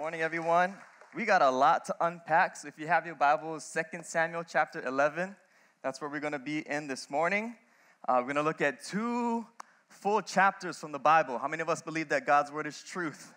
Morning, everyone. We got a lot to unpack. So if you have your Bibles, 2 Samuel chapter 11, that's where we're going to be in this morning. Uh, we're going to look at two full chapters from the Bible. How many of us believe that God's word is truth?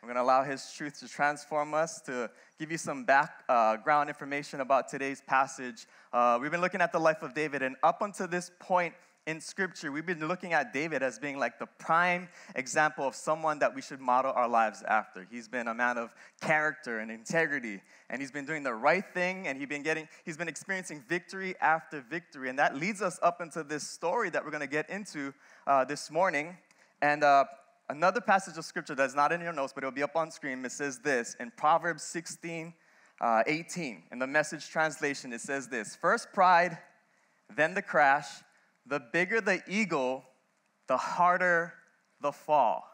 We're going to allow His truth to transform us, to give you some background information about today's passage. Uh, we've been looking at the life of David, and up until this point, in scripture, we've been looking at David as being like the prime example of someone that we should model our lives after. He's been a man of character and integrity, and he's been doing the right thing, and he's been getting, he's been experiencing victory after victory. And that leads us up into this story that we're going to get into uh, this morning. And uh, another passage of scripture that's not in your notes, but it'll be up on screen. It says this in Proverbs 16, uh, 18. In the message translation, it says this First pride, then the crash the bigger the eagle, the harder the fall.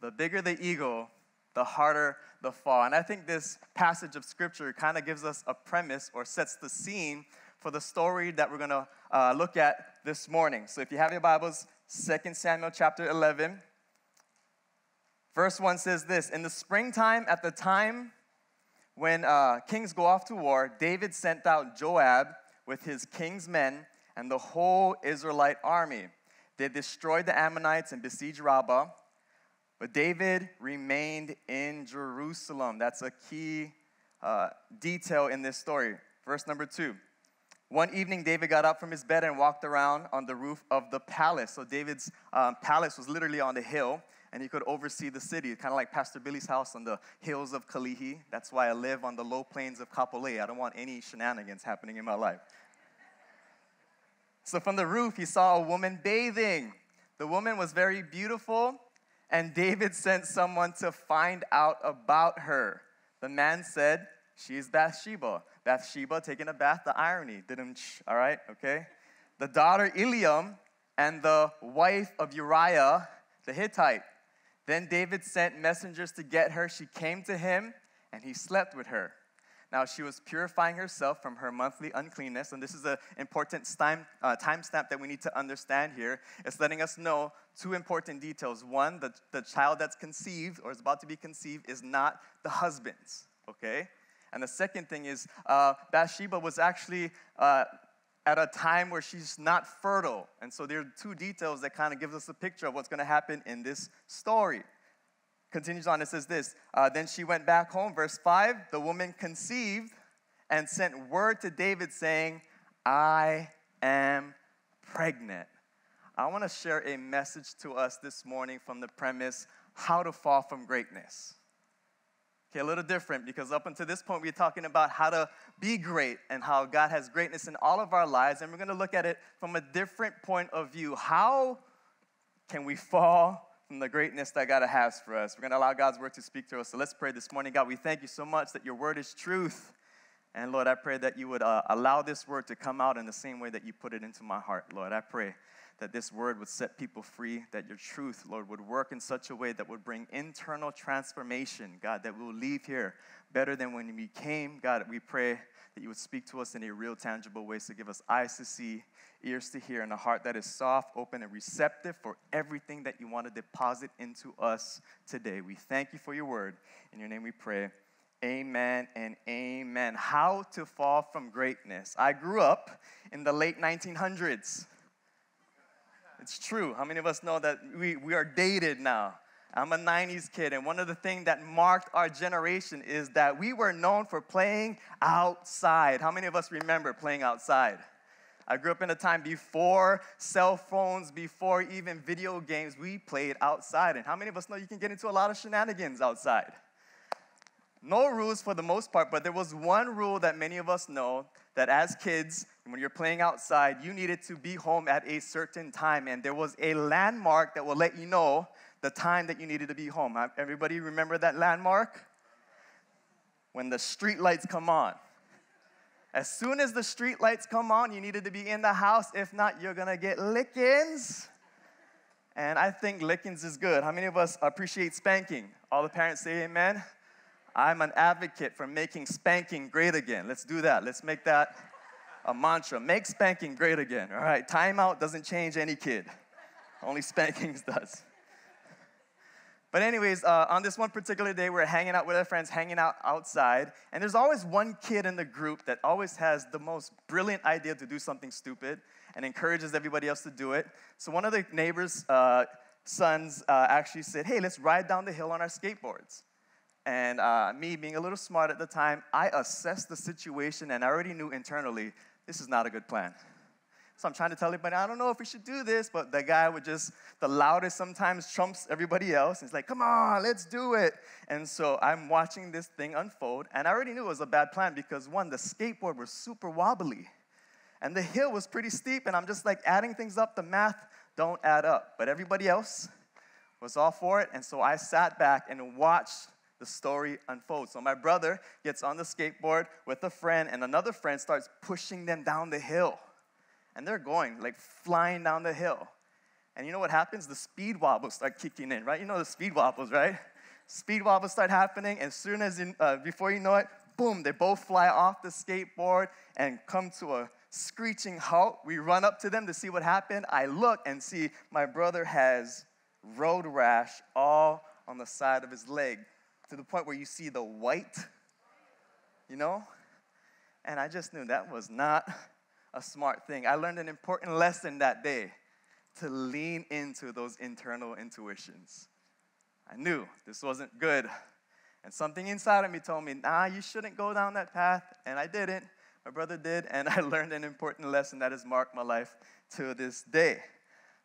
The bigger the eagle, the harder the fall. And I think this passage of scripture kind of gives us a premise or sets the scene for the story that we're going to uh, look at this morning. So if you have your Bibles, 2 Samuel chapter 11, verse 1 says this In the springtime, at the time when uh, kings go off to war, David sent out Joab with his king's men and the whole Israelite army. They destroyed the Ammonites and besieged Rabbah, but David remained in Jerusalem. That's a key uh, detail in this story. Verse number two. One evening, David got up from his bed and walked around on the roof of the palace. So, David's um, palace was literally on the hill, and he could oversee the city, kind of like Pastor Billy's house on the hills of Kalihi. That's why I live on the low plains of Kapolei. I don't want any shenanigans happening in my life. So from the roof, he saw a woman bathing. The woman was very beautiful, and David sent someone to find out about her. The man said, She's Bathsheba. Bathsheba taking a bath, the irony. Didn't, all right, okay? The daughter Eliam and the wife of Uriah the Hittite. Then David sent messengers to get her. She came to him, and he slept with her. Now, she was purifying herself from her monthly uncleanness, and this is an important time, uh, timestamp that we need to understand here. It's letting us know two important details. One, the, the child that's conceived or is about to be conceived is not the husband's, okay? And the second thing is, uh, Bathsheba was actually uh, at a time where she's not fertile. And so there are two details that kind of gives us a picture of what's going to happen in this story continues on, it says this uh, Then she went back home, verse 5. The woman conceived and sent word to David saying, I am pregnant. I want to share a message to us this morning from the premise how to fall from greatness. Okay, a little different because up until this point, we're talking about how to be great and how God has greatness in all of our lives. And we're going to look at it from a different point of view. How can we fall from the greatness that God has for us. We're going to allow God's word to speak to us. So let's pray this morning. God, we thank you so much that your word is truth. And Lord, I pray that you would uh, allow this word to come out in the same way that you put it into my heart, Lord. I pray that this word would set people free, that your truth, Lord, would work in such a way that would bring internal transformation, God, that we will leave here better than when we came. God, we pray that you would speak to us in a real, tangible way to give us eyes to see, ears to hear, and a heart that is soft, open, and receptive for everything that you want to deposit into us today. We thank you for your word. In your name we pray. Amen and amen. How to fall from greatness. I grew up in the late 1900s. It's true. How many of us know that we, we are dated now? I'm a 90s kid, and one of the things that marked our generation is that we were known for playing outside. How many of us remember playing outside? I grew up in a time before cell phones, before even video games. We played outside. And how many of us know you can get into a lot of shenanigans outside? No rules for the most part, but there was one rule that many of us know that as kids, when you're playing outside, you needed to be home at a certain time. And there was a landmark that will let you know the time that you needed to be home. Everybody remember that landmark? When the street lights come on. As soon as the street lights come on, you needed to be in the house. If not, you're gonna get lickings. And I think lickings is good. How many of us appreciate spanking? All the parents say amen. I'm an advocate for making spanking great again. Let's do that. Let's make that a mantra. Make spanking great again. All right. Timeout doesn't change any kid. Only spankings does. But, anyways, uh, on this one particular day, we're hanging out with our friends, hanging out outside, and there's always one kid in the group that always has the most brilliant idea to do something stupid and encourages everybody else to do it. So, one of the neighbors' uh, sons uh, actually said, Hey, let's ride down the hill on our skateboards. And uh, me being a little smart at the time, I assessed the situation and I already knew internally this is not a good plan. So I'm trying to tell everybody, I don't know if we should do this, but the guy would just, the loudest sometimes trumps everybody else. He's like, come on, let's do it. And so I'm watching this thing unfold, and I already knew it was a bad plan because one, the skateboard was super wobbly, and the hill was pretty steep, and I'm just like adding things up. The math don't add up. But everybody else was all for it, and so I sat back and watched the story unfolds. So my brother gets on the skateboard with a friend, and another friend starts pushing them down the hill. And they're going, like flying down the hill. And you know what happens? The speed wobbles start kicking in, right? You know the speed wobbles, right? Speed wobbles start happening, and soon as you, uh, before you know it, boom, they both fly off the skateboard and come to a screeching halt. We run up to them to see what happened. I look and see my brother has road rash all on the side of his leg to the point where you see the white, you know? And I just knew that was not a smart thing. I learned an important lesson that day to lean into those internal intuitions. I knew this wasn't good. And something inside of me told me, nah, you shouldn't go down that path. And I didn't. My brother did. And I learned an important lesson that has marked my life to this day.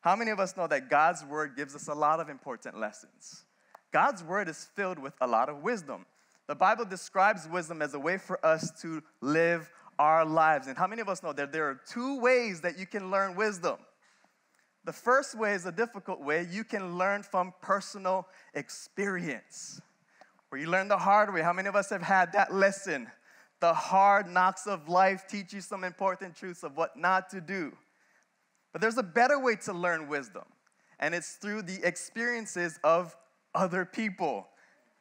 How many of us know that God's word gives us a lot of important lessons? God's word is filled with a lot of wisdom. The Bible describes wisdom as a way for us to live our lives. And how many of us know that there are two ways that you can learn wisdom? The first way is a difficult way. You can learn from personal experience, where you learn the hard way. How many of us have had that lesson? The hard knocks of life teach you some important truths of what not to do. But there's a better way to learn wisdom, and it's through the experiences of other people.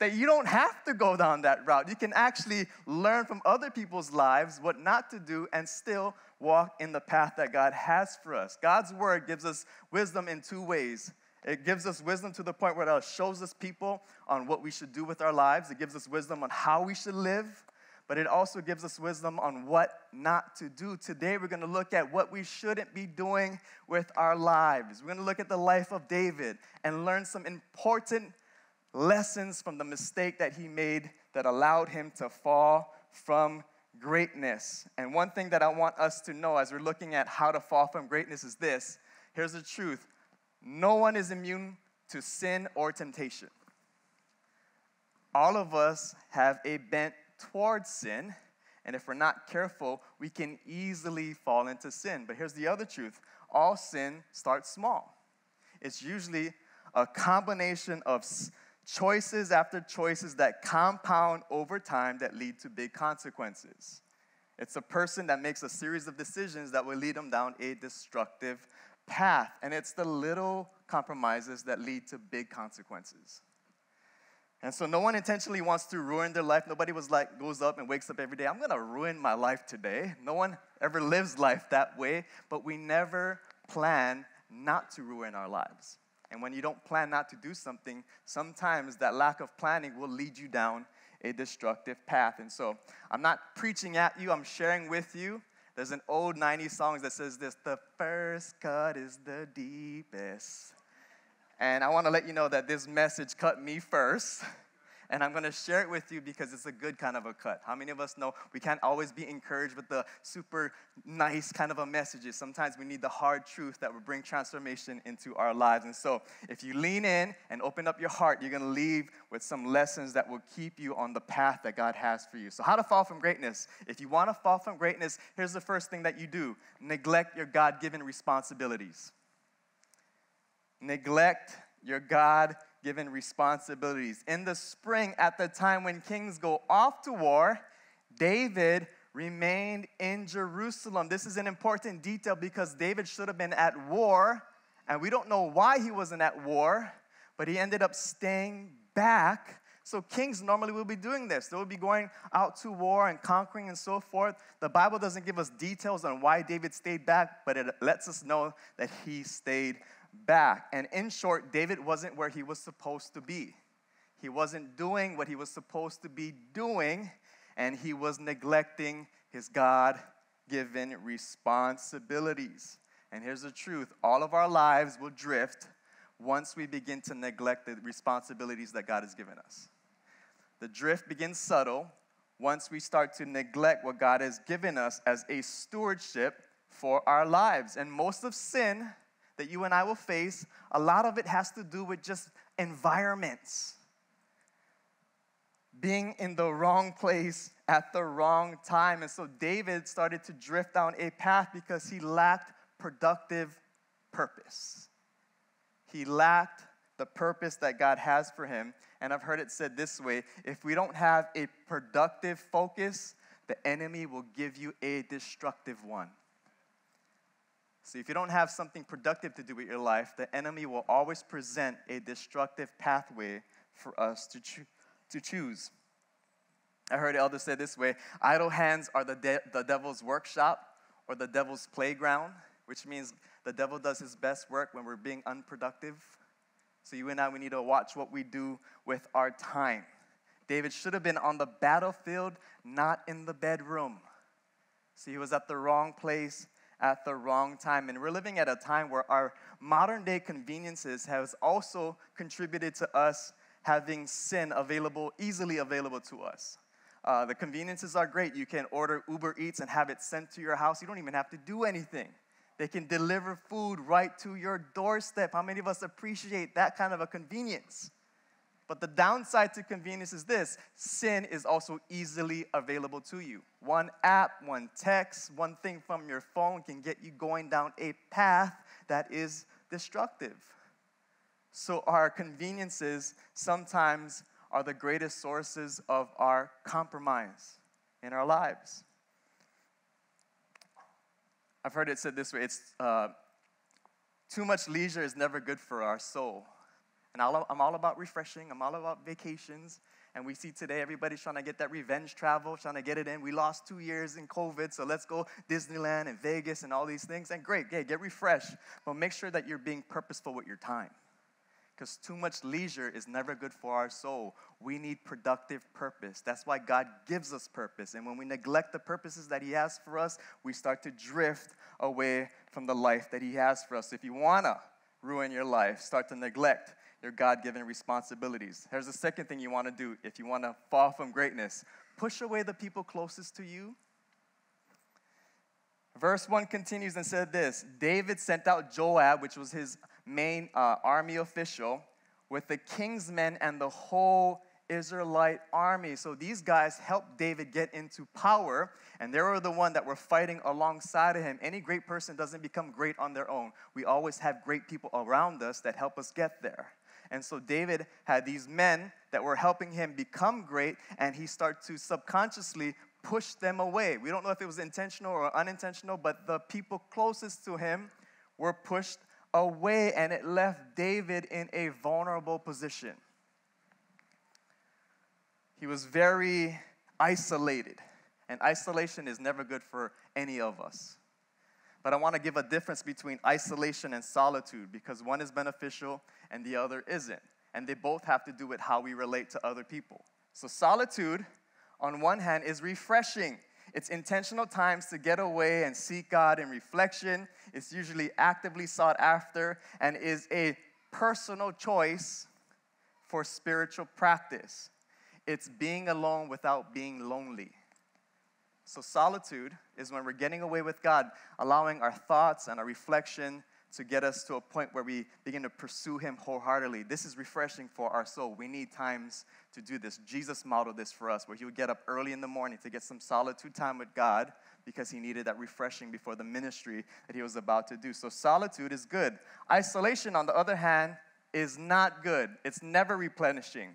That you don't have to go down that route. You can actually learn from other people's lives what not to do and still walk in the path that God has for us. God's word gives us wisdom in two ways. It gives us wisdom to the point where it shows us people on what we should do with our lives. It gives us wisdom on how we should live, but it also gives us wisdom on what not to do. Today, we're going to look at what we shouldn't be doing with our lives. We're going to look at the life of David and learn some important lessons from the mistake that he made that allowed him to fall from greatness. And one thing that I want us to know as we're looking at how to fall from greatness is this here's the truth no one is immune to sin or temptation. All of us have a bent towards sin, and if we're not careful, we can easily fall into sin. But here's the other truth all sin starts small. It's usually a combination of choices after choices that compound over time that lead to big consequences. It's a person that makes a series of decisions that will lead them down a destructive path. And it's the little compromises that lead to big consequences. And so no one intentionally wants to ruin their life. Nobody was like goes up and wakes up every day, I'm going to ruin my life today. No one ever lives life that way, but we never plan not to ruin our lives. And when you don't plan not to do something, sometimes that lack of planning will lead you down a destructive path. And so I'm not preaching at you, I'm sharing with you. There's an old 90s song that says this the first cut is the deepest. And I want to let you know that this message cut me first. and I'm going to share it with you because it's a good kind of a cut. How many of us know we can't always be encouraged with the super nice kind of a messages? Sometimes we need the hard truth that will bring transformation into our lives. And so, if you lean in and open up your heart, you're going to leave with some lessons that will keep you on the path that God has for you. So, how to fall from greatness? If you want to fall from greatness, here's the first thing that you do neglect your God given responsibilities. Neglect your God given responsibilities. In the spring, at the time when kings go off to war, David remained in Jerusalem. This is an important detail because David should have been at war, and we don't know why he wasn't at war, but he ended up staying back. So, kings normally will be doing this. They will be going out to war and conquering and so forth. The Bible doesn't give us details on why David stayed back, but it lets us know that he stayed back. And in short, David wasn't where he was supposed to be. He wasn't doing what he was supposed to be doing, and he was neglecting his God given responsibilities. And here's the truth all of our lives will drift once we begin to neglect the responsibilities that God has given us. The drift begins subtle once we start to neglect what God has given us as a stewardship for our lives. And most of sin that you and I will face, a lot of it has to do with just environments. Being in the wrong place at the wrong time. And so David started to drift down a path because he lacked productive purpose. He lacked the purpose that God has for him. And I've heard it said this way if we don't have a productive focus, the enemy will give you a destructive one. So, if you don't have something productive to do with your life, the enemy will always present a destructive pathway for us to, cho- to choose. I heard elders say this way idle hands are the, de- the devil's workshop or the devil's playground, which means the devil does his best work when we're being unproductive. So, you and I, we need to watch what we do with our time. David should have been on the battlefield, not in the bedroom. So, he was at the wrong place at the wrong time. And we're living at a time where our modern day conveniences has also contributed to us having sin available, easily available to us. Uh, the conveniences are great. You can order Uber Eats and have it sent to your house. You don't even have to do anything. They can deliver food right to your doorstep. How many of us appreciate that kind of a convenience? But the downside to convenience is this sin is also easily available to you. One app, one text, one thing from your phone can get you going down a path that is destructive. So, our conveniences sometimes are the greatest sources of our compromise in our lives. I've heard it said this way it's uh, too much leisure is never good for our soul. And I'm all about refreshing, I'm all about vacations. And we see today everybody's trying to get that revenge travel, trying to get it in. We lost two years in COVID, so let's go Disneyland and Vegas and all these things. And great, yeah, get refreshed, but make sure that you're being purposeful with your time because too much leisure is never good for our soul. We need productive purpose. That's why God gives us purpose. And when we neglect the purposes that He has for us, we start to drift away from the life that He has for us. If you want to ruin your life, start to neglect your God given responsibilities. Here's the second thing you want to do if you want to fall from greatness push away the people closest to you. Verse 1 continues and said this David sent out Joab, which was his main uh, army official with the king's men and the whole Israelite army. So these guys helped David get into power, and they were the one that were fighting alongside of him. Any great person doesn't become great on their own. We always have great people around us that help us get there. And so David had these men that were helping him become great, and he started to subconsciously push them away. We don't know if it was intentional or unintentional, but the people closest to him were pushed away, and it left David in a vulnerable position. He was very isolated, and isolation is never good for any of us. But I want to give a difference between isolation and solitude because one is beneficial and the other isn't. And they both have to do with how we relate to other people. So, solitude, on one hand, is refreshing. It's intentional times to get away and seek God in reflection. It's usually actively sought after and is a personal choice for spiritual practice. It's being alone without being lonely. So, solitude is when we're getting away with God, allowing our thoughts and our reflection to get us to a point where we begin to pursue Him wholeheartedly. This is refreshing for our soul. We need times to do this. Jesus modeled this for us, where He would get up early in the morning to get some solitude time with God because He needed that refreshing before the ministry that He was about to do. So, solitude is good. Isolation, on the other hand, is not good, it's never replenishing.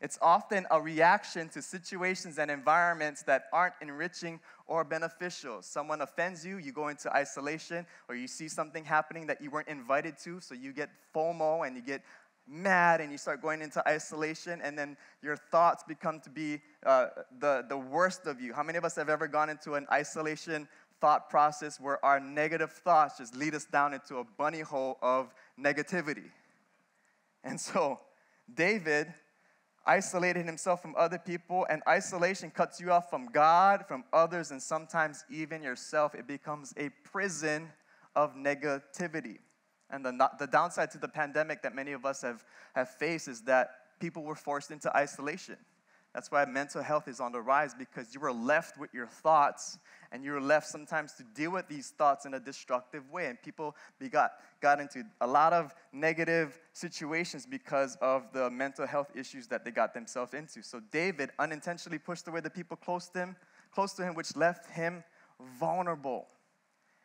It's often a reaction to situations and environments that aren't enriching or beneficial. Someone offends you, you go into isolation, or you see something happening that you weren't invited to, so you get FOMO and you get mad and you start going into isolation, and then your thoughts become to be uh, the, the worst of you. How many of us have ever gone into an isolation thought process where our negative thoughts just lead us down into a bunny hole of negativity? And so, David isolated himself from other people, and isolation cuts you off from God, from others, and sometimes even yourself. It becomes a prison of negativity. And the, the downside to the pandemic that many of us have, have faced is that people were forced into isolation. That's why mental health is on the rise because you were left with your thoughts and you were left sometimes to deal with these thoughts in a destructive way. And people got, got into a lot of negative situations because of the mental health issues that they got themselves into. So David unintentionally pushed away the people close to him, close to him, which left him vulnerable.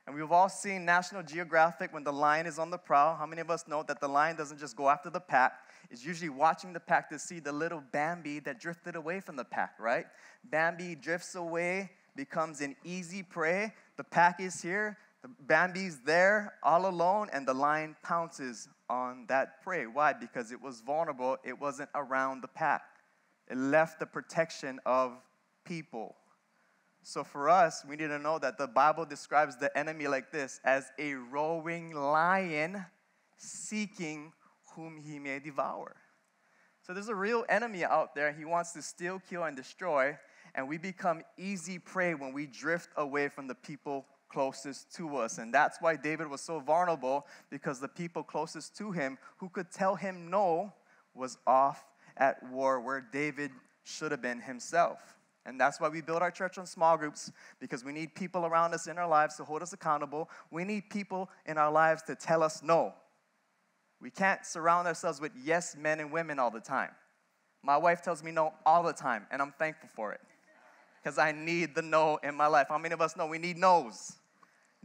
And we've all seen National Geographic when the lion is on the prowl. How many of us know that the lion doesn't just go after the pack? It's usually watching the pack to see the little Bambi that drifted away from the pack, right? Bambi drifts away, becomes an easy prey. The pack is here, the Bambi's there all alone, and the lion pounces on that prey. Why? Because it was vulnerable, it wasn't around the pack. It left the protection of people. So for us, we need to know that the Bible describes the enemy like this as a roaring lion seeking whom he may devour. So there's a real enemy out there. He wants to steal, kill, and destroy, and we become easy prey when we drift away from the people closest to us. And that's why David was so vulnerable because the people closest to him who could tell him no was off at war where David should have been himself. And that's why we build our church on small groups because we need people around us in our lives to hold us accountable. We need people in our lives to tell us no. We can't surround ourselves with yes men and women all the time. My wife tells me no all the time, and I'm thankful for it because I need the no in my life. How many of us know we need no's?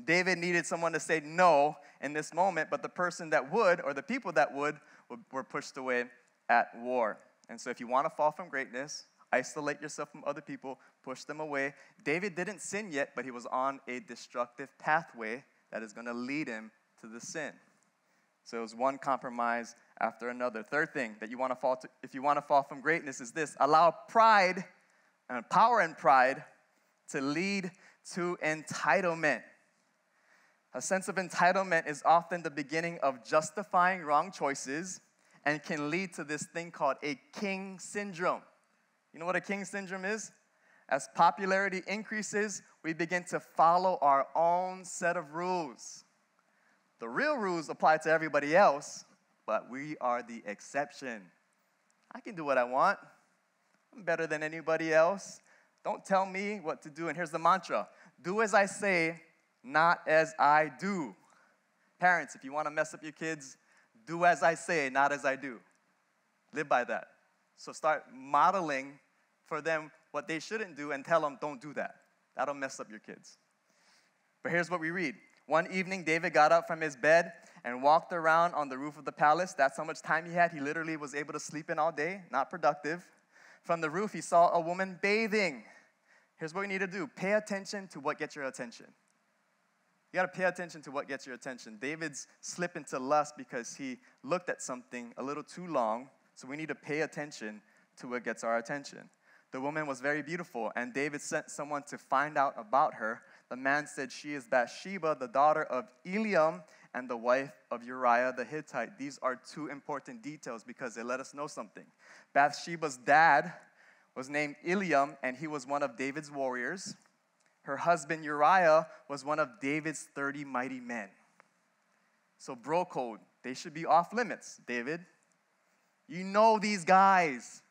David needed someone to say no in this moment, but the person that would, or the people that would, were pushed away at war. And so, if you want to fall from greatness, isolate yourself from other people, push them away. David didn't sin yet, but he was on a destructive pathway that is going to lead him to the sin. So it was one compromise after another. Third thing that you want to fall to, if you want to fall from greatness is this allow pride and power and pride to lead to entitlement. A sense of entitlement is often the beginning of justifying wrong choices and can lead to this thing called a king syndrome. You know what a king syndrome is? As popularity increases, we begin to follow our own set of rules. The real rules apply to everybody else, but we are the exception. I can do what I want. I'm better than anybody else. Don't tell me what to do. And here's the mantra do as I say, not as I do. Parents, if you want to mess up your kids, do as I say, not as I do. Live by that. So start modeling for them what they shouldn't do and tell them, don't do that. That'll mess up your kids. But here's what we read one evening, David got up from his bed and walked around on the roof of the palace. That's how much time he had. He literally was able to sleep in all day, not productive. From the roof, he saw a woman bathing. Here's what we need to do pay attention to what gets your attention. You got to pay attention to what gets your attention. David's slipped into lust because he looked at something a little too long, so we need to pay attention to what gets our attention. The woman was very beautiful, and David sent someone to find out about her. The man said, She is Bathsheba, the daughter of Eliam, and the wife of Uriah the Hittite. These are two important details because they let us know something. Bathsheba's dad was named Eliam, and he was one of David's warriors. Her husband Uriah was one of David's 30 mighty men. So, bro code, they should be off limits, David. You know these guys.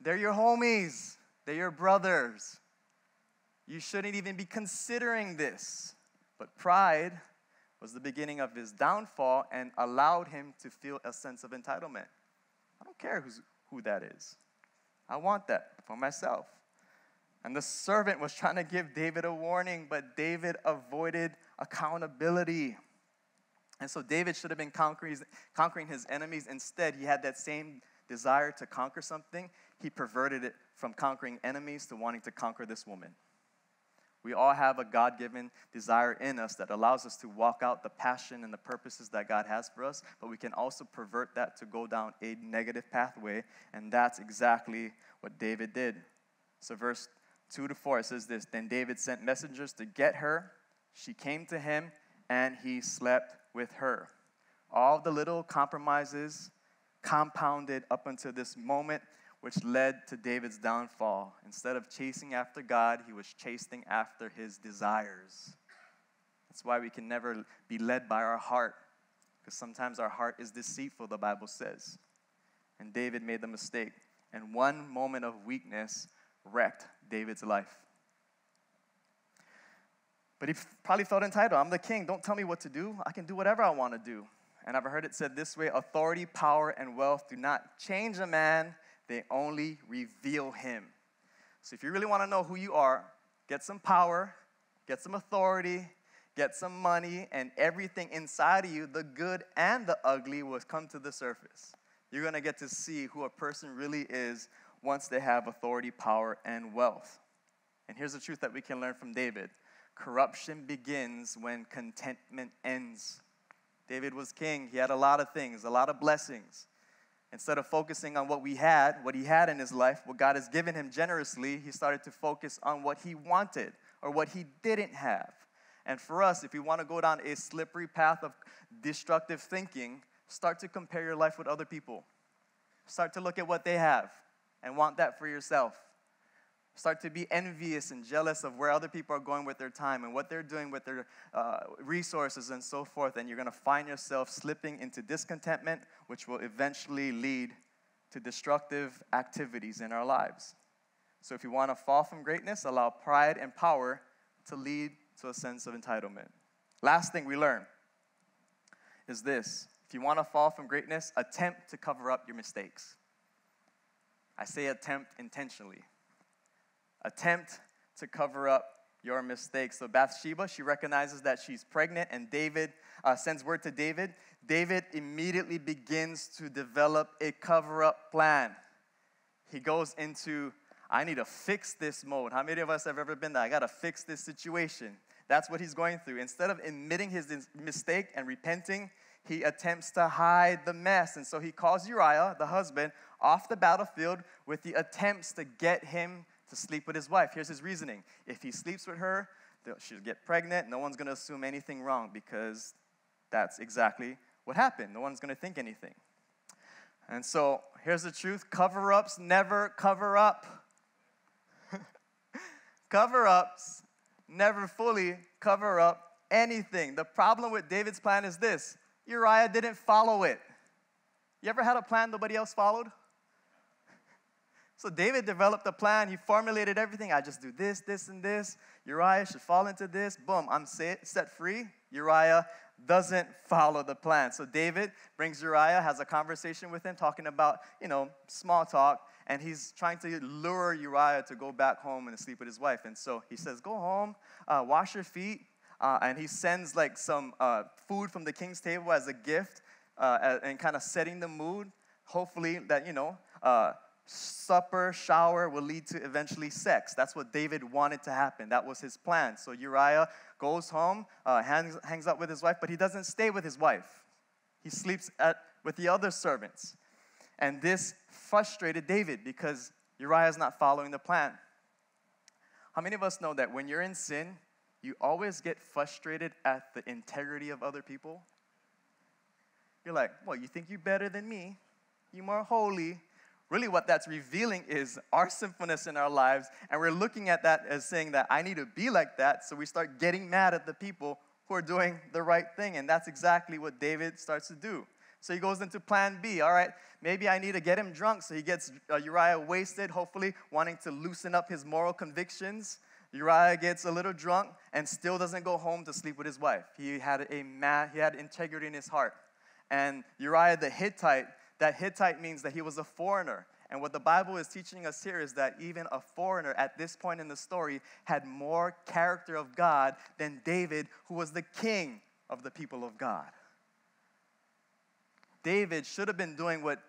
They're your homies, they're your brothers. You shouldn't even be considering this. But pride was the beginning of his downfall and allowed him to feel a sense of entitlement. I don't care who's, who that is. I want that for myself. And the servant was trying to give David a warning, but David avoided accountability. And so David should have been conquering, his enemies. Instead, he had that same desire to conquer something. He perverted it from conquering enemies to wanting to conquer this woman. We all have a God given desire in us that allows us to walk out the passion and the purposes that God has for us, but we can also pervert that to go down a negative pathway, and that's exactly what David did. So, verse 2 to 4 it says this Then David sent messengers to get her. She came to him, and he slept with her. All the little compromises compounded up until this moment which led to David's downfall. Instead of chasing after God, he was chasing after his desires. That's why we can never be led by our heart, because sometimes our heart is deceitful, the Bible says. And David made the mistake. And one moment of weakness wrecked David's life. But he probably felt entitled. I'm the king. Don't tell me what to do. I can do whatever I want to do. And I've heard it said this way authority, power, and wealth do not change a man, they only reveal him. So if you really want to know who you are, get some power, get some authority, get some money, and everything inside of you, the good and the ugly, will come to the surface. You're going to get to see who a person really is once they have authority, power, and wealth. And here's the truth that we can learn from David corruption begins when contentment ends. David was king, he had a lot of things, a lot of blessings. Instead of focusing on what we had, what he had in his life, what God has given him generously, he started to focus on what he wanted or what he didn't have. And for us, if we want to go down a slippery path of destructive thinking, start to compare your life with other people. Start to look at what they have and want that for yourself. Start to be envious and jealous of where other people are going with their time and what they're doing with their uh, resources and so forth. And you're going to find yourself slipping into discontentment, which will eventually lead to destructive activities in our lives. So, if you want to fall from greatness, allow pride and power to lead to a sense of entitlement. Last thing we learn is this if you want to fall from greatness, attempt to cover up your mistakes. I say attempt intentionally attempt to cover up your mistakes. So Bathsheba, she recognizes that she's pregnant, and David uh, sends word to David. David immediately begins to develop a cover up plan. He goes into, I need to fix this mode. How many of us have ever been there? I got to fix this situation. That's what he's going through. Instead of admitting his mistake and repenting, he attempts to hide the mess. And so he calls Uriah, the husband, off the battlefield with the attempts to get him to sleep with his wife. Here's his reasoning if he sleeps with her, she'll get pregnant. No one's going to assume anything wrong because that's exactly what happened. No one's going to think anything. And so here's the truth cover ups never cover up. cover ups never fully cover up anything. The problem with David's plan is this Uriah didn't follow it. You ever had a plan nobody else followed? So David developed a plan. He formulated everything. I just do this, this, and this. Uriah should fall into this. Boom, I'm set free. Uriah doesn't follow the plan. So David brings Uriah, has a conversation with him, talking about, you know, small talk, and he's trying to lure Uriah to go back home and sleep with his wife. And so he says, Go home, uh, wash your feet. Uh, and he sends like some uh, food from the king's table as a gift uh, and kind of setting the mood. Hopefully, that, you know, uh, supper, shower will lead to eventually sex. That's what David wanted to happen. That was his plan. So Uriah goes home, uh, hangs, hangs out with his wife, but he doesn't stay with his wife. He sleeps at, with the other servants. And this frustrated David because Uriah is not following the plan. How many of us know that when you're in sin, you always get frustrated at the integrity of other people? You're like, well, you think you're better than me? You're more holy really what that's revealing is our sinfulness in our lives. And we're looking at that as saying that I need to be like that. So we start getting mad at the people who are doing the right thing. And that's exactly what David starts to do. So he goes into plan B. All right, maybe I need to get him drunk. So he gets uh, Uriah wasted, hopefully wanting to loosen up his moral convictions. Uriah gets a little drunk and still doesn't go home to sleep with his wife. He had a mad, he had integrity in his heart. And Uriah the Hittite that Hittite means that he was a foreigner. And what the Bible is teaching us here is that even a foreigner at this point in the story had more character of God than David, who was the king of the people of God. David should have been doing what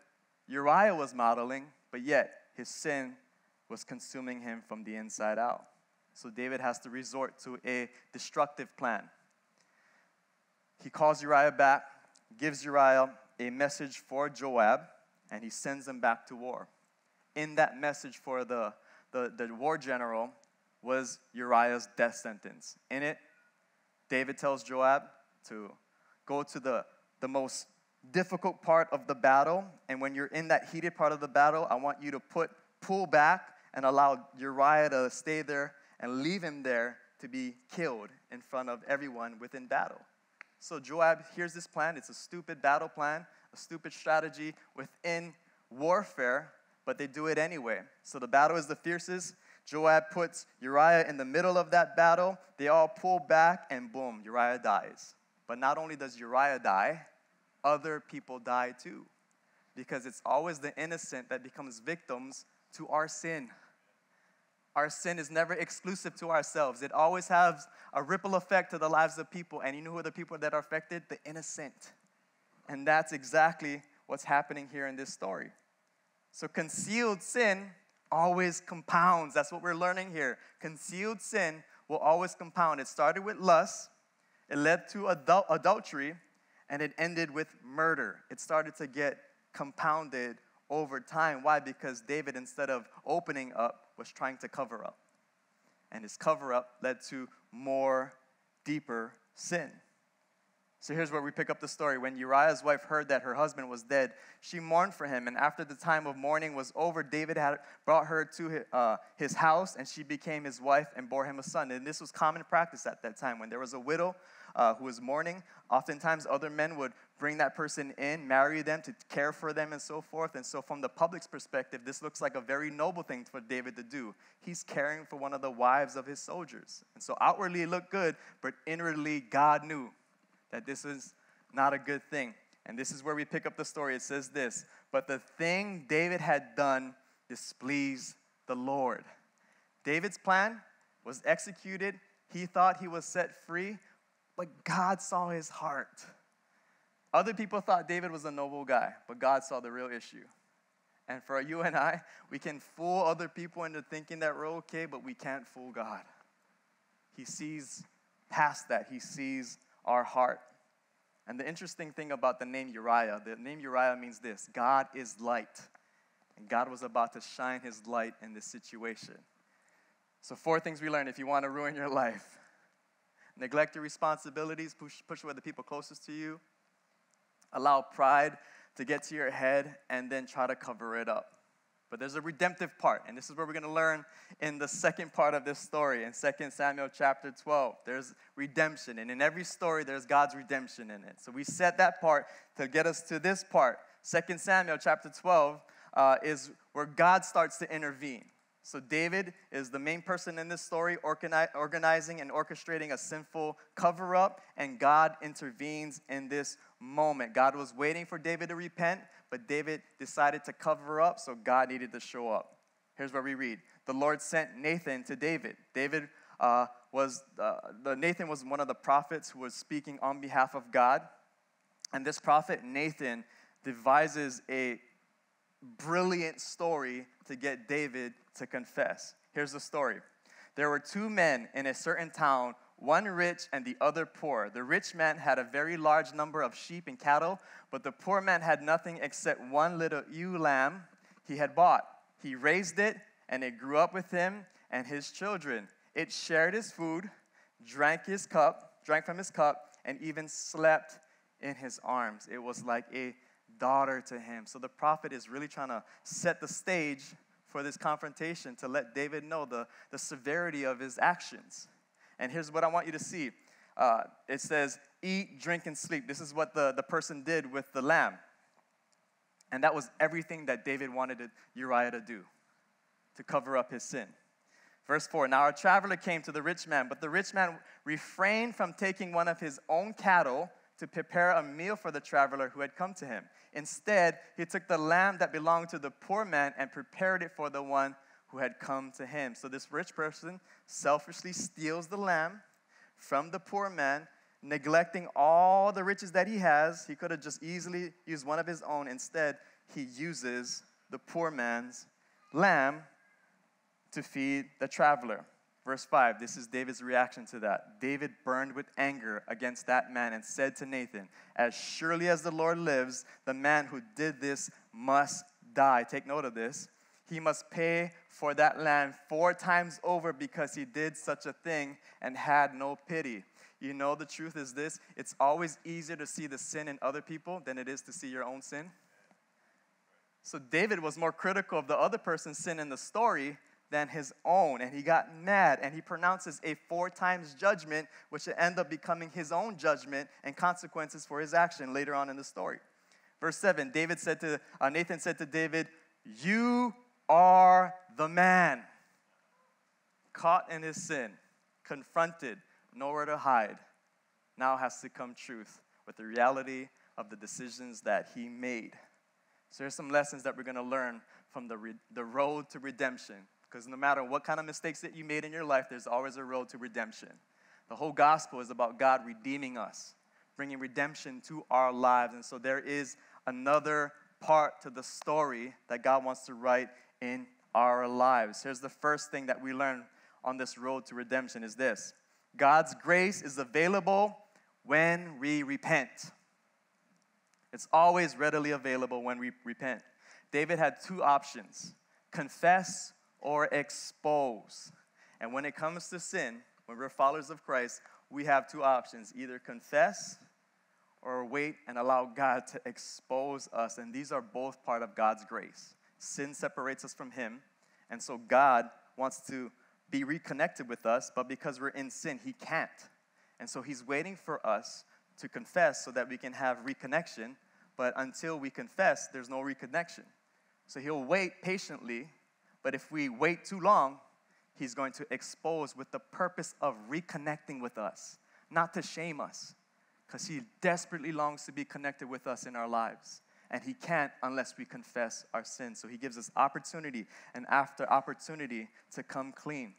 Uriah was modeling, but yet his sin was consuming him from the inside out. So David has to resort to a destructive plan. He calls Uriah back, gives Uriah a message for Joab, and he sends him back to war. In that message for the, the, the war general was Uriah's death sentence. In it, David tells Joab to go to the, the most difficult part of the battle. And when you're in that heated part of the battle, I want you to put pull back and allow Uriah to stay there and leave him there to be killed in front of everyone within battle. So Joab hears this plan. It's a stupid battle plan, a stupid strategy within warfare, but they do it anyway. So the battle is the fiercest. Joab puts Uriah in the middle of that battle. They all pull back, and boom, Uriah dies. But not only does Uriah die, other people die too. Because it's always the innocent that becomes victims to our sin. Our sin is never exclusive to ourselves. It always has a ripple effect to the lives of people. And you know who are the people that are affected? The innocent. And that's exactly what's happening here in this story. So, concealed sin always compounds. That's what we're learning here. Concealed sin will always compound. It started with lust, it led to adul- adultery, and it ended with murder. It started to get compounded over time. Why? Because David, instead of opening up, was trying to cover up. And his cover up led to more deeper sin. So here's where we pick up the story. When Uriah's wife heard that her husband was dead, she mourned for him. And after the time of mourning was over, David had brought her to uh, his house, and she became his wife and bore him a son. And this was common practice at that time. When there was a widow uh, who was mourning, oftentimes other men would bring that person in, marry them to care for them, and so forth. And so, from the public's perspective, this looks like a very noble thing for David to do. He's caring for one of the wives of his soldiers. And so, outwardly, it looked good, but inwardly, God knew that this is not a good thing. And this is where we pick up the story. It says this But the thing David had done displeased the Lord. David's plan was executed. He thought he was set free, but God saw his heart. Other people thought David was a noble guy, but God saw the real issue. And for you and I, we can fool other people into thinking that we're okay, but we can't fool God. He sees past that, He sees our heart. And the interesting thing about the name Uriah, the name Uriah means this God is light. And God was about to shine his light in this situation. So, four things we learned if you want to ruin your life neglect your responsibilities, push, push away the people closest to you, allow pride to get to your head, and then try to cover it up. But there's a redemptive part, and this is where we're going to learn in the second part of this story in 2 Samuel chapter 12. There's redemption, and in every story, there's God's redemption in it. So we set that part to get us to this part. 2 Samuel chapter 12 uh, is where God starts to intervene. So David is the main person in this story, organizing and orchestrating a sinful cover up, and God intervenes in this moment. God was waiting for David to repent, but David decided to cover up, so God needed to show up. Here's where we read The Lord sent Nathan to David. David uh, was, uh, the Nathan was one of the prophets who was speaking on behalf of God. And this prophet, Nathan, devises a brilliant story to get David to confess. Here's the story there were two men in a certain town one rich and the other poor. The rich man had a very large number of sheep and cattle, but the poor man had nothing except one little ewe lamb he had bought. He raised it, and it grew up with him and his children. It shared his food, drank his cup, drank from his cup, and even slept in his arms. It was like a daughter to him. So the prophet is really trying to set the stage for this confrontation to let David know the, the severity of his actions. And here's what I want you to see uh, it says, Eat, drink, and sleep. This is what the, the person did with the lamb. And that was everything that David wanted Uriah to do to cover up his sin. Verse 4 Now a traveler came to the rich man, but the rich man refrained from taking one of his own cattle to prepare a meal for the traveler who had come to him. Instead, he took the lamb that belonged to the poor man and prepared it for the one who had come to him. So this rich person selfishly steals the lamb from the poor man, neglecting all the riches that he has. He could have just easily used one of his own. Instead, he uses the poor man's lamb to feed the traveler. Verse 5, this is David's reaction to that. David burned with anger against that man and said to Nathan, As surely as the Lord lives, the man who did this must die. Take note of this. He must pay for that land four times over because he did such a thing and had no pity. You know, the truth is this it's always easier to see the sin in other people than it is to see your own sin. So David was more critical of the other person's sin in the story than his own. And he got mad and he pronounces a four times judgment, which will end up becoming his own judgment and consequences for his action later on in the story. Verse 7 David said to, uh, Nathan said to David, You are the man. Caught in his sin, confronted, nowhere to hide. Now has to come truth with the reality of the decisions that he made. So here's some lessons that we're going to learn from the, re- the road to redemption. Because no matter what kind of mistakes that you made in your life, there's always a road to redemption. The whole gospel is about God redeeming us, bringing redemption to our lives. And so there is another part to the story that God wants to write in our lives. Here's the first thing that we learn on this road to redemption is this. God's grace is available when we repent. It's always readily available when we repent. David had two options confess or expose. And when it comes to sin, when we're followers of Christ, we have two options either confess or wait and allow God to expose us. And these are both part of God's grace. Sin separates us from Him, and so God wants to be reconnected with us, but because we're in sin, He can't. And so He's waiting for us to confess so that we can have reconnection. But until we confess, there's no reconnection. So He'll wait patiently but if we wait too long, He's going to expose with the purpose of reconnecting with us, not to shame us, because He desperately longs to be connected with us in our lives. And He can't unless we confess our sins. So He gives us opportunity and after opportunity to come clean.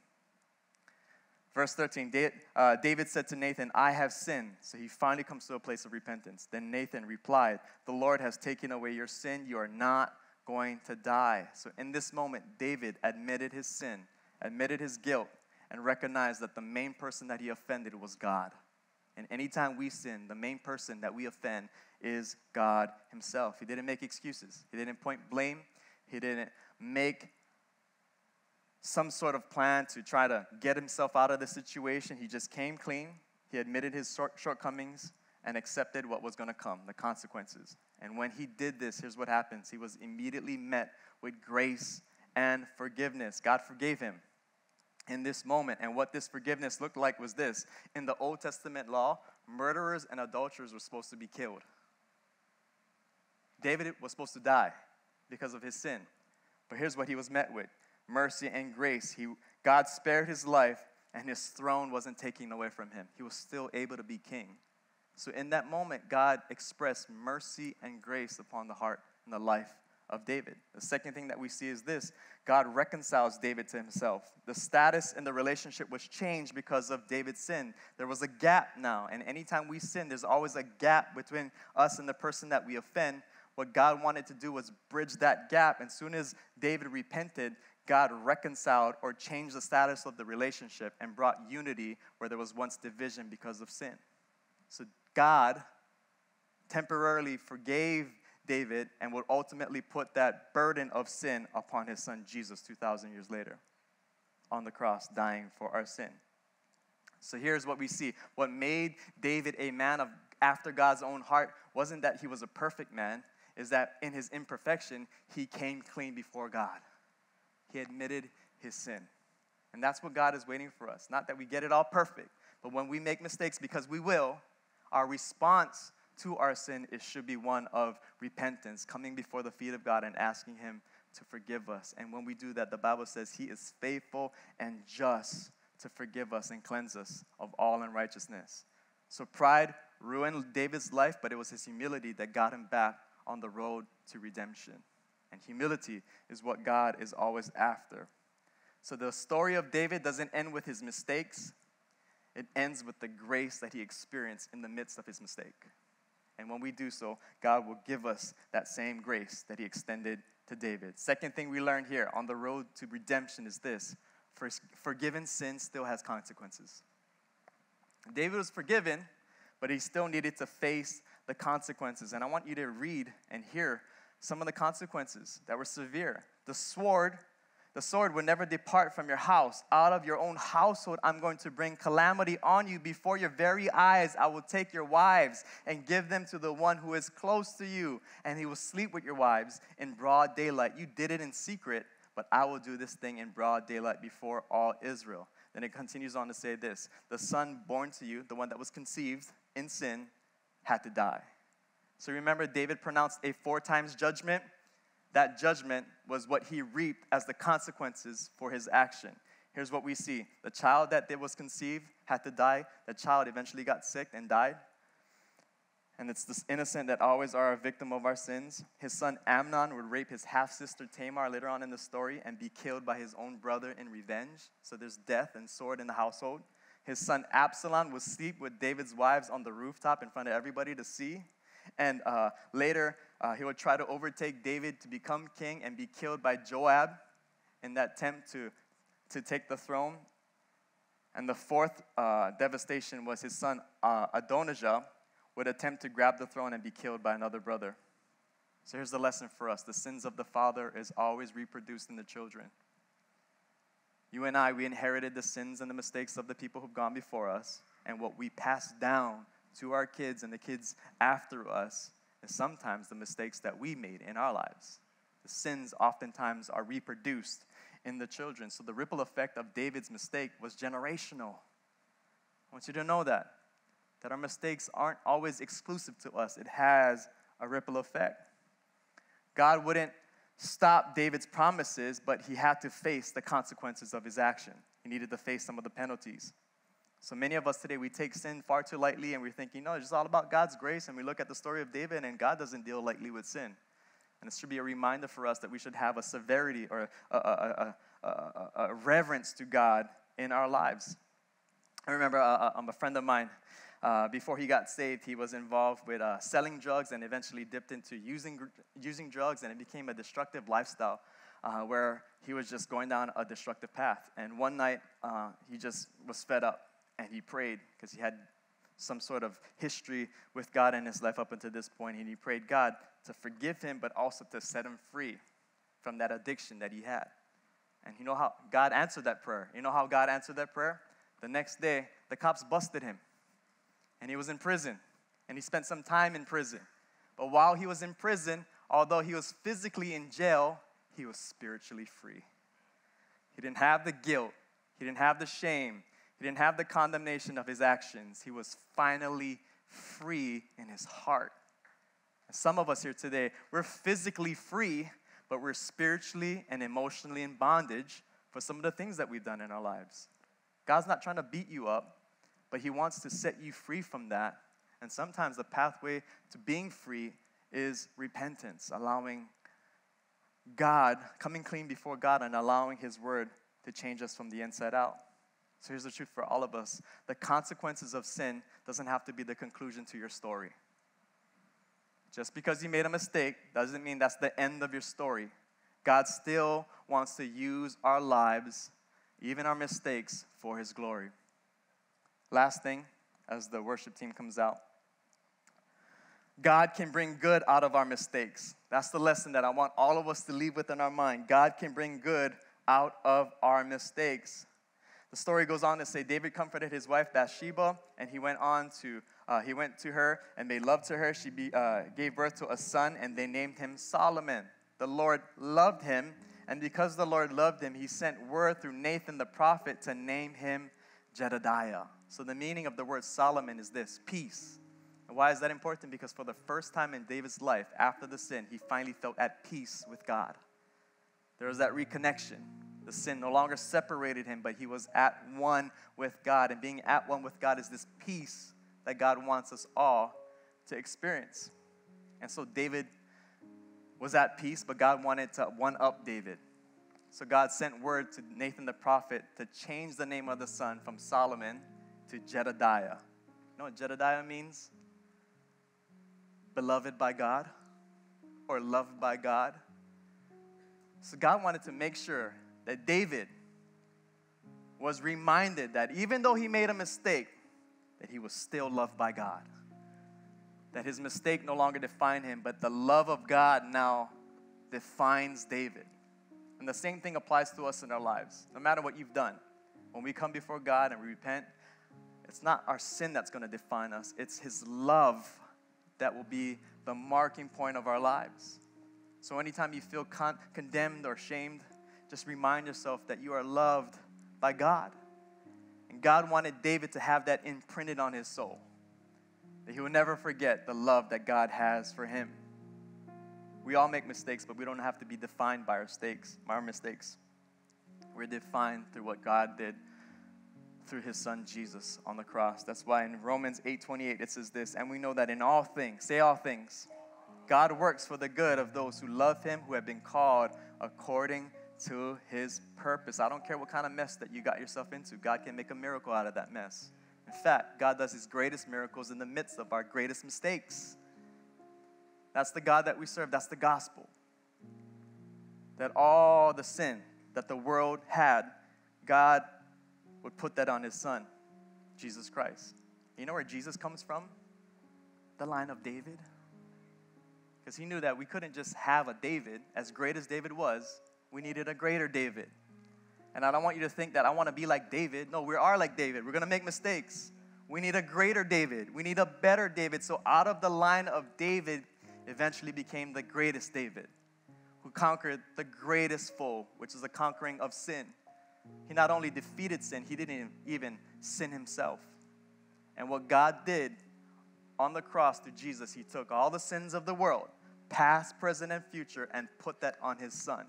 Verse 13, uh, David said to Nathan, I have sinned. So he finally comes to a place of repentance. Then Nathan replied, The Lord has taken away your sin. You are not going to die. So, in this moment, David admitted his sin, admitted his guilt, and recognized that the main person that he offended was God. And anytime we sin, the main person that we offend is God Himself. He didn't make excuses, He didn't point blame, He didn't make some sort of plan to try to get himself out of the situation. He just came clean, he admitted his shortcomings, and accepted what was going to come, the consequences. And when he did this, here's what happens he was immediately met with grace and forgiveness. God forgave him in this moment. And what this forgiveness looked like was this in the Old Testament law, murderers and adulterers were supposed to be killed. David was supposed to die because of his sin. But here's what he was met with mercy and grace. He, God spared his life, and his throne wasn't taken away from him. He was still able to be king. So, in that moment, God expressed mercy and grace upon the heart and the life of David. The second thing that we see is this God reconciles David to himself. The status in the relationship was changed because of David's sin. There was a gap now, and anytime we sin, there's always a gap between us and the person that we offend. What God wanted to do was bridge that gap. And as soon as David repented, God reconciled or changed the status of the relationship and brought unity where there was once division because of sin. So God temporarily forgave David and would ultimately put that burden of sin upon his son Jesus 2,000 years later on the cross, dying for our sin. So here's what we see. What made David a man of after God's own heart wasn't that he was a perfect man, is that in his imperfection, he came clean before God. He admitted his sin. And that's what God is waiting for us. Not that we get it all perfect, but when we make mistakes, because we will, our response to our sin it should be one of repentance, coming before the feet of God and asking Him to forgive us. And when we do that, the Bible says He is faithful and just to forgive us and cleanse us of all unrighteousness. So pride ruined David's life, but it was his humility that got him back on the road to redemption. And humility is what God is always after. So the story of David doesn't end with his mistakes, it ends with the grace that he experienced in the midst of his mistake. And when we do so, God will give us that same grace that he extended to David. Second thing we learned here on the road to redemption is this forgiven sin still has consequences. David was forgiven, but he still needed to face the consequences. And I want you to read and hear some of the consequences that were severe. The sword The sword will never depart from your house. Out of your own household, I'm going to bring calamity on you. Before your very eyes, I will take your wives and give them to the one who is close to you, and he will sleep with your wives in broad daylight. You did it in secret, but I will do this thing in broad daylight before all Israel. Then it continues on to say this The son born to you, the one that was conceived in sin, had to die. So remember, David pronounced a four times judgment that judgment was what he reaped as the consequences for his action. Here's what we see the child that was conceived had to die, the child eventually got sick and died. And it's this innocent that always are a victim of our sins. His son Amnon would rape his half sister Tamar later on in the story and be killed by his own brother in revenge. So there's death and sword in the household. His son Absalom would sleep with David's wives on the rooftop in front of everybody to see. And uh, later, uh, he would try to overtake David to become king and be killed by Joab in that attempt to, to take the throne. And the fourth uh, devastation was his son uh, Adonijah would attempt to grab the throne and be killed by another brother. So here's the lesson for us the sins of the father is always reproduced in the children. You and I, we inherited the sins and the mistakes of the people who've gone before us, and what we pass down to our kids and the kids after us and sometimes the mistakes that we made in our lives. The sins oftentimes are reproduced in the children. So the ripple effect of David's mistake was generational. I want you to know that. That our mistakes aren't always exclusive to us, it has a ripple effect. God wouldn't stop David's promises, but he had to face the consequences of his action. He needed to face some of the penalties. So many of us today, we take sin far too lightly and we're thinking, no, it's just all about God's grace. And we look at the story of David and God doesn't deal lightly with sin. And it should be a reminder for us that we should have a severity or a, a, a, a reverence to God in our lives. I remember uh, uh, a friend of mine, uh, before he got saved, he was involved with uh, selling drugs and eventually dipped into using, using drugs, and it became a destructive lifestyle uh, where he was just going down a destructive path. And one night, he just was fed up and he prayed because he had some sort of history with God in his life up until this point. and he prayed God to forgive him, but also to set him free from that addiction that he had. And you know how God answered that prayer? You know how God answered that prayer? The next day, the cops busted him, and he was in prison, and he spent some time in prison. But while he was in prison, although he was physically in jail, he was spiritually free. He didn't have the guilt, he didn't have the shame, he didn't have the condemnation of his actions. He was finally free in his heart. And some of us here today, we're physically free, but we're spiritually and emotionally in bondage for some of the things that we've done in our lives. God's not trying to beat you up, but He wants to set you free from that. And sometimes the pathway to being free is repentance, allowing God, coming clean before God, and allowing His word to change us from the inside out. So here's the truth for all of us the consequences of sin doesn't have to be the conclusion to your story. Just because you made a mistake doesn't mean that's the end of your story. God still wants to use our lives, even our mistakes, for His glory. Last thing, as the worship team comes out, God can bring good out of our mistakes. That's the lesson that I want all of us to leave within our mind. God can bring good out of our mistakes. The story goes on to say David comforted his wife Bathsheba, and he went on to uh, he went to her and made love to her. She be, uh, gave birth to a son, and they named him Solomon. The Lord loved him, and because the Lord loved him, he sent word through Nathan the prophet to name him Jedediah. So the meaning of the word Solomon is this: peace. And why is that important? Because for the first time in David's life, after the sin, he finally felt at peace with God. There was that reconnection. The sin no longer separated him, but he was at one with God. And being at one with God is this peace that God wants us all to experience. And so David was at peace, but God wanted to one up David. So God sent word to Nathan the prophet to change the name of the son from Solomon to Jedediah. You know what Jedediah means? Beloved by God or loved by God. So God wanted to make sure that David was reminded that even though he made a mistake, that he was still loved by God. That his mistake no longer defined him, but the love of God now defines David. And the same thing applies to us in our lives, no matter what you've done. When we come before God and we repent, it's not our sin that's going to define us, it's His love that will be the marking point of our lives. So, anytime you feel con- condemned or shamed, just remind yourself that you are loved by God. And God wanted David to have that imprinted on his soul, that he would never forget the love that God has for him. We all make mistakes, but we don't have to be defined by our mistakes. By our mistakes. We're defined through what God did through his son Jesus on the cross. That's why in Romans 8:28 it says this, and we know that in all things, say all things, God works for the good of those who love him, who have been called according to his purpose. I don't care what kind of mess that you got yourself into. God can make a miracle out of that mess. In fact, God does his greatest miracles in the midst of our greatest mistakes. That's the God that we serve. That's the gospel. That all the sin that the world had, God would put that on his son, Jesus Christ. You know where Jesus comes from? The line of David. Because he knew that we couldn't just have a David, as great as David was, we needed a greater David. And I don't want you to think that I want to be like David. No, we are like David. We're going to make mistakes. We need a greater David. We need a better David. So, out of the line of David, eventually became the greatest David, who conquered the greatest foe, which is the conquering of sin. He not only defeated sin, he didn't even sin himself. And what God did on the cross through Jesus, he took all the sins of the world, past, present, and future, and put that on his son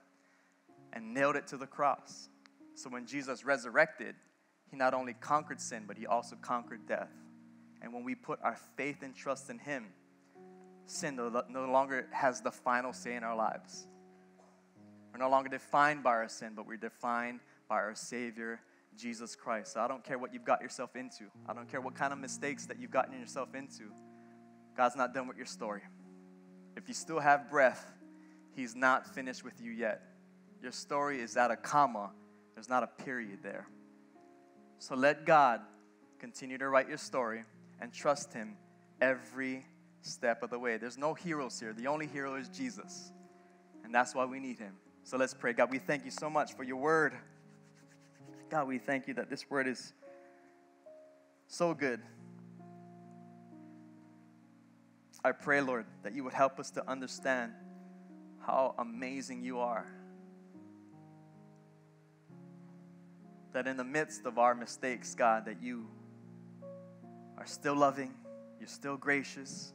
and nailed it to the cross. So when Jesus resurrected, he not only conquered sin, but he also conquered death. And when we put our faith and trust in him, sin no, longer has the final say in our lives. We're no longer defined by our sin, but we're defined by our Savior, Jesus Christ. So I don't care what you've got yourself into, I don't care what kind of mistakes that you've gotten yourself into. God's not done with your story. If you still have breath, He's not finished with you yet. Your story is at a comma, there's not a period there. So let God continue to write your story and trust Him every step of the way. There's no heroes here. The only hero is Jesus. And that's why we need Him. So let's pray. God, we thank you so much for your word. God, we thank you that this word is so good. I pray, Lord, that you would help us to understand how amazing you are. That in the midst of our mistakes, God, that you are still loving, you're still gracious,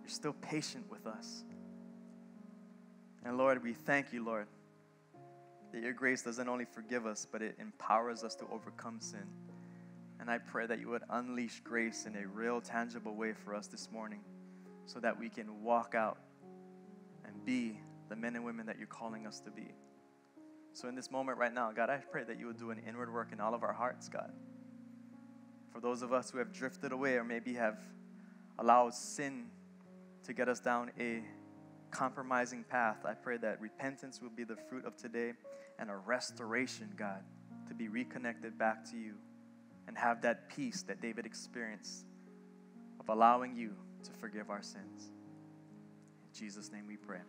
you're still patient with us. And Lord, we thank you, Lord, that your grace doesn't only forgive us, but it empowers us to overcome sin. And I pray that you would unleash grace in a real, tangible way for us this morning so that we can walk out and be the men and women that you're calling us to be. So, in this moment right now, God, I pray that you would do an inward work in all of our hearts, God. For those of us who have drifted away or maybe have allowed sin to get us down a compromising path, I pray that repentance will be the fruit of today and a restoration, God, to be reconnected back to you and have that peace that David experienced of allowing you to forgive our sins. In Jesus' name we pray.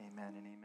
Amen and amen.